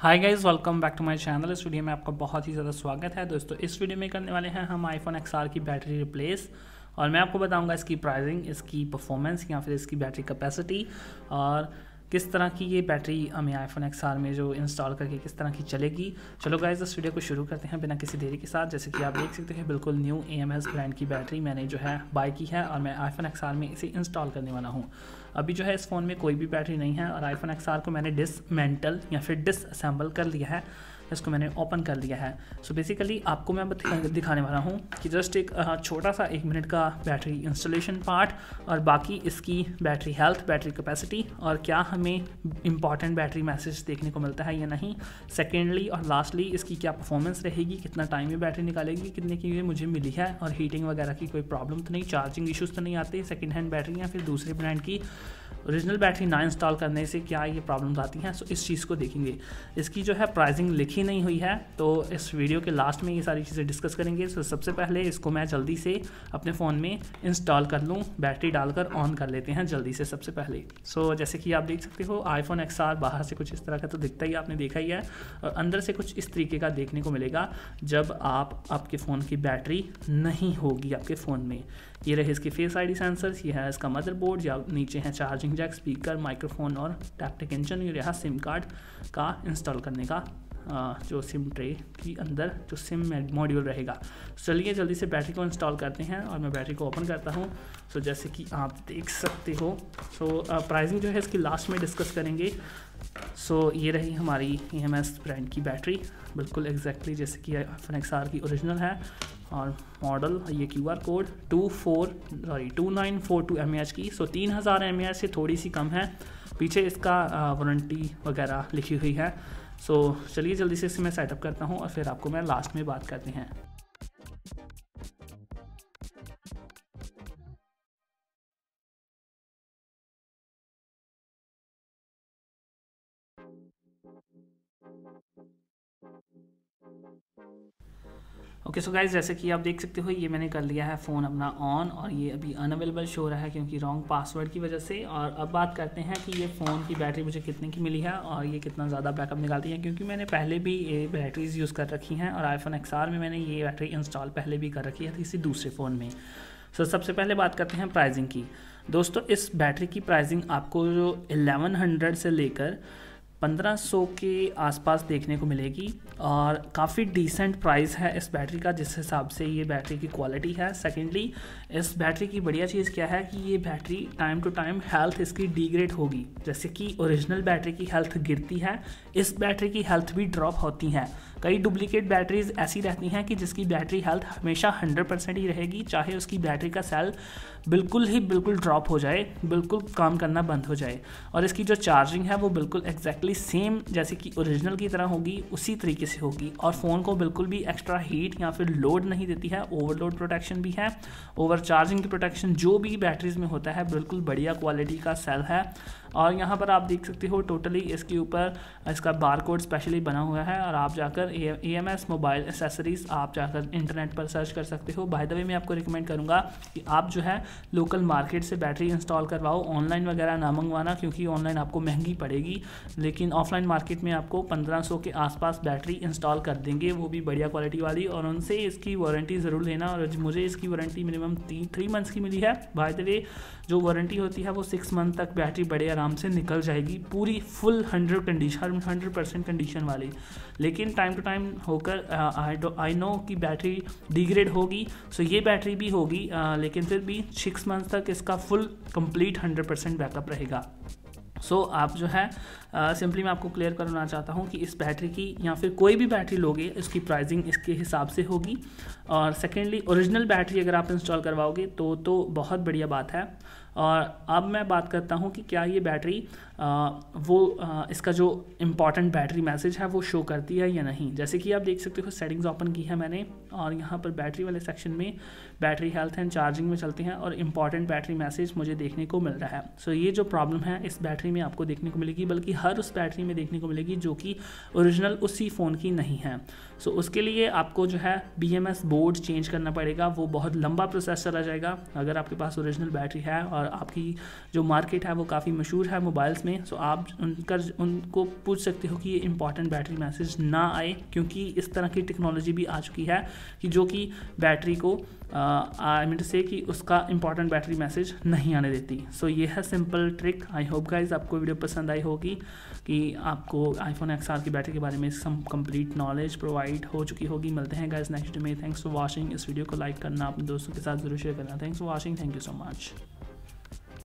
Hi guys welcome back to my channel इस video में आपका बहुत ही ज़्यादा स्वागत है। दोस्तों, इस वीडियो में करने वाले हैं हम आईफोन एक्सआर की बैटरी रिप्लेस और मैं आपको बताऊँगा इसकी प्राइसिंग इसकी परफॉर्मेंस या फिर इसकी बैटरी कैपेसिटी और किस तरह की ये बैटरी हमें आई फ़ोन एक्स आर में जो इंस्टॉल करके किस तरह की चलेगी? चलो गाइज़ इस वीडियो को शुरू करते हैं बिना किसी देरी के साथ। जैसे कि आप देख सकते हैं, बिल्कुल new A M S brand की बैटरी मैंने जो है बाई की है और मैं आई फ़ोन एक्स आर में इसे इंस्टॉल करने वाला हूँ। अभी जो है इस फ़ोन में कोई भी बैटरी नहीं है और आई फ़ोन एक्स आर को मैंने डिसमेंटल या फिर डिसअसेंबल कर लिया है। इसको मैंने ओपन कर लिया है। सो so बेसिकली आपको मैं दिखाने वाला हूँ कि जस्ट एक छोटा सा एक मिनट का बैटरी इंस्टॉलेशन पार्ट और बाकी इसकी बैटरी हेल्थ बैटरी कैपेसिटी और क्या हमें इंपॉर्टेंट बैटरी मैसेज देखने को मिलता है या नहीं। सेकेंडली और लास्टली इसकी क्या परफॉर्मेंस रहेगी कितना टाइम में बैटरी निकालेगी कितने की ये मुझे मिली है और हीटिंग वगैरह की कोई प्रॉब्लम तो नहीं चार्जिंग इशूज़ तो नहीं आते सेकेंड हैंड बैटरी या फिर दूसरे ब्रांड की। ओरिजिनल बैटरी ना इंस्टॉल करने से क्या ये प्रॉब्लम्स आती हैं? सो इस चीज़ को देखेंगे। इसकी जो है प्राइसिंग लिखी नहीं हुई है तो इस वीडियो के लास्ट में ये सारी चीज़ें डिस्कस करेंगे। सो सबसे पहले इसको मैं जल्दी से अपने फ़ोन में इंस्टॉल कर लूँ बैटरी डालकर ऑन कर लेते हैं जल्दी से सबसे पहले। सो जैसे कि आप देख सकते हो आईफोन एक्स बाहर से कुछ इस तरह का तो दिखता ही आपने देखा ही है, और अंदर से कुछ इस तरीके का देखने को मिलेगा जब आप आपके फ़ोन की बैटरी नहीं होगी आपके फ़ोन में। ये रहे इसके फेस आईडी सेंसर्स ये है इसका मदरबोर्ड या नीचे है चार्जिंग जैक स्पीकर माइक्रोफोन और टैप्टिक इंजन ये रहा सिम कार्ड का इंस्टॉल करने का जो सिम ट्रे के अंदर जो सिम मॉड्यूल रहेगा। चलिए जल्दी से बैटरी को इंस्टॉल करते हैं और मैं बैटरी को ओपन करता हूँ। सो जैसे कि आप देख सकते हो सो प्राइसिंग जो है इसकी लास्ट में डिस्कस करेंगे। सो ये रही हमारी ई ब्रांड की बैटरी बिल्कुल एग्जैक्टली जैसे कि एफ़ की ओरिजिनल है। और मॉडल ये Q R code two four sorry two nine four two M की। सो तीन हज़ार एम से थोड़ी सी कम है। पीछे इसका वारंटी वगैरह लिखी हुई है। सो चलिए जल्दी से इसे मैं सेटअप करता हूँ और फिर आपको मैं लास्ट में बात करते हैं। ओके सो गाइज़ जैसे कि आप देख सकते हो, ये मैंने कर लिया है फ़ोन अपना ऑन और ये अभी अनअवेलेबल शो रहा है क्योंकि रॉन्ग पासवर्ड की वजह से। और अब बात करते हैं कि ये फ़ोन की बैटरी मुझे कितने की मिली है और ये कितना ज़्यादा बैकअप निकालती है, क्योंकि मैंने पहले भी ये बैटरीज यूज़ कर रखी हैं और आईफोन XR में मैंने ये बैटरी इंस्टॉल पहले भी कर रखी है किसी दूसरे फ़ोन में। सो सबसे पहले बात करते हैं प्राइजिंग की। दोस्तों, इस बैटरी की प्राइजिंग आपको जो एलेवन से लेकर 1500 के आसपास देखने को मिलेगी और काफ़ी डिसेंट प्राइस है इस बैटरी का, जिस हिसाब से ये बैटरी की क्वालिटी है। सेकेंडली इस बैटरी की बढ़िया चीज़ क्या है कि ये battery time to time health इसकी डिग्रेड होगी। जैसे कि ओरिजिनल बैटरी की हेल्थ गिरती है, इस बैटरी की हेल्थ भी ड्रॉप होती है। कई डुप्लीकेट बैटरीज ऐसी रहती हैं कि जिसकी बैटरी हेल्थ हमेशा हंड्रेड परसेंट ही रहेगी, चाहे उसकी बैटरी का सेल बिल्कुल ही बिल्कुल ड्रॉप हो जाए, बिल्कुल काम करना बंद हो जाए। और इसकी जो चार्जिंग है वो बिल्कुल एग्जैक्टली सेम जैसे कि ओरिजिनल की तरह होगी, उसी तरीके से होगी। और फ़ोन को बिल्कुल भी एक्स्ट्रा हीट या फिर लोड नहीं देती है ओवरलोड प्रोटेक्शन भी है। ओवर चार्जिंग की प्रोटेक्शन जो भी बैटरीज में होता है, बिल्कुल बढ़िया क्वालिटी का सेल है। और यहाँ पर आप देख सकते हो टोटली इसके ऊपर, इसका बार कोड स्पेशली बना हुआ है। और आप जाकर A M S mobile accessories आप जाकर इंटरनेट पर सर्च कर सकते हो। बाय द वे मैं आपको रिकमेंड करूँगा कि आप जो है लोकल मार्केट से बैटरी इंस्टॉल करवाओ। ऑनलाइन वगैरह ना मंगवाना, क्योंकि ऑनलाइन आपको महँगी पड़ेगी। लेकिन ऑफलाइन मार्केट में आपको पंद्रह के आसपास बैटरी इंस्टॉल कर देंगे वो भी बढ़िया क्वालिटी वाली। और उनसे इसकी वारंटी ज़रूर लेना। और मुझे इसकी वारंटी मिनिमम तीन थ्री मंथ्स की मिली है। बाय द वे जो वारंटी होती है वो सिक्स मंथ तक बैटरी बड़े आराम से निकल जाएगी। पूरी full hundred condition hundred percent condition वाली। लेकिन टाइम टू टाइम होकर आई आई नो कि बैटरी डिग्रेड होगी। सो ये बैटरी भी होगी uh, लेकिन फिर भी सिक्स मंथ तक इसका full complete hundred percent backup रहेगा। सो so, आप जो है सिंपली मैं आपको क्लियर करना चाहता हूँ कि इस बैटरी की या फिर कोई भी बैटरी लोगे इसकी प्राइसिंग इसके हिसाब से होगी। और सेकेंडली ओरिजिनल बैटरी अगर आप इंस्टॉल करवाओगे तो तो बहुत बढ़िया बात है। और अब मैं बात करता हूँ कि क्या ये बैटरी आ, वो आ, इसका जो इंपॉर्टेंट बैटरी मैसेज है वो शो करती है या नहीं। जैसे कि आप देख सकते हो सेटिंग्स ओपन की है मैंने और यहाँ पर बैटरी वाले सेक्शन में बैटरी हेल्थ एंड चार्जिंग में चलते हैं और इंपॉर्टेंट बैटरी मैसेज मुझे देखने को मिल रहा है। सो so, ये जो प्रॉब्लम है इस बैटरी में आपको देखने को मिलेगी बल्कि हर उस बैटरी में देखने को मिलेगी जो कि ओरिजिनल उसी फ़ोन की नहीं है। सो so, उसके लिए आपको जो है बीएमएस बोर्ड चेंज करना पड़ेगा वो बहुत लंबा प्रोसेस चला जाएगा। अगर आपके पास ओरिजिनल बैटरी है और आपकी जो मार्केट है वो काफ़ी मशहूर है मोबाइल्स में सो so आप उनका उनको पूछ सकते हो कि ये इंपॉर्टेंट बैटरी मैसेज ना आए क्योंकि इस तरह की टेक्नोलॉजी भी आ चुकी है कि जो कि बैटरी को आई मीन से कि उसका इंपॉर्टेंट बैटरी मैसेज नहीं आने देती। सो so, ये है simple trick I hope guys आपको वीडियो पसंद आई होगी कि आपको आईफोन एक्स की बैटरी के बारे में सम कंप्लीट नॉलेज प्रोवाइड हो चुकी होगी। मिलते हैं गाइज़ नेक्स्ट में। थैंक्स फॉर वॉचिंग इस वीडियो को लाइक करना, अपने दोस्तों के साथ ज़रूर शेयर करना। Thanks for watching thank you so much